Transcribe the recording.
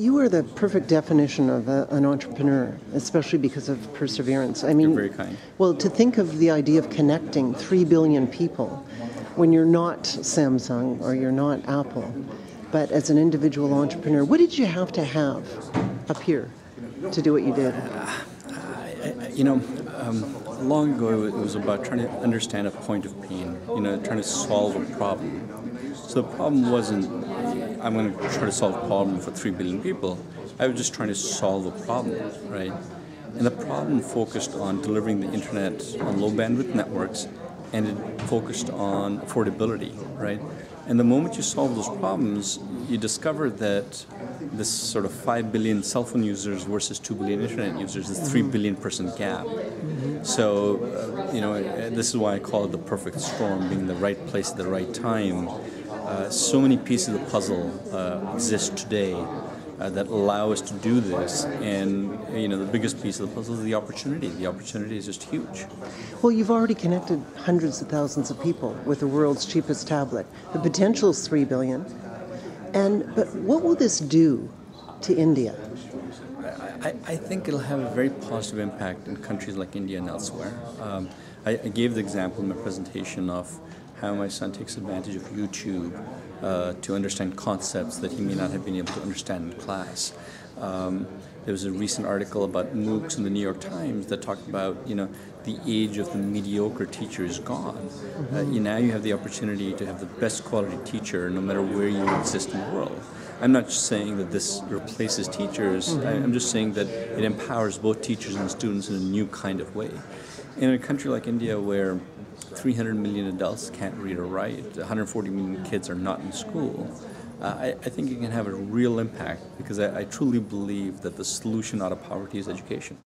You are the perfect definition of a, an entrepreneur, especially because of perseverance. I mean, You're very kind. Well, to think of the idea of connecting 3 billion people when you're not Samsung or you're not Apple, but as an individual entrepreneur, what did you have to have up here to do what you did? You know, um, long ago it was about trying to understand a point of pain, you know, trying to solve a problem. So the problem wasn't, I'm going to try to solve a problem for 3 billion people. I was just trying to solve a problem, right? And the problem focused on delivering the internet on low bandwidth networks and it focused on affordability, right? And the moment you solve those problems, you discover that this sort of 5 billion cell phone users versus 2 billion internet users is 3 billion person gap. So, uh, you know, this is why I call it the perfect storm, being the right place at the right time. Uh, so many pieces of the puzzle uh, exist today uh, that allow us to do this. And you know, the biggest piece of the puzzle is the opportunity. The opportunity is just huge. Well, you've already connected hundreds of thousands of people with the world's cheapest tablet. The potential is 3 billion. And but what will this do to India? I, I think it'll have a very positive impact in countries like India and elsewhere. Um, I, I, gave the example in my presentation of how my son takes advantage of YouTube uh, to understand concepts that he may not have been able to understand in class. Um, there was a recent article about MOOCs in the New York Times that talked about, you know, the age of the mediocre teacher is gone. Mm-hmm. Uh, you, now you have the opportunity to have the best quality teacher no matter where you exist in the world. I'm not saying that this replaces teachers, mm-hmm. I'm just saying that it empowers both teachers and students in a new kind of way. In a country like India where 300 million adults can't read or write, 140 million kids are not in school, uh, I, I, think it can have a real impact because I, I truly believe that the solution out of poverty is education.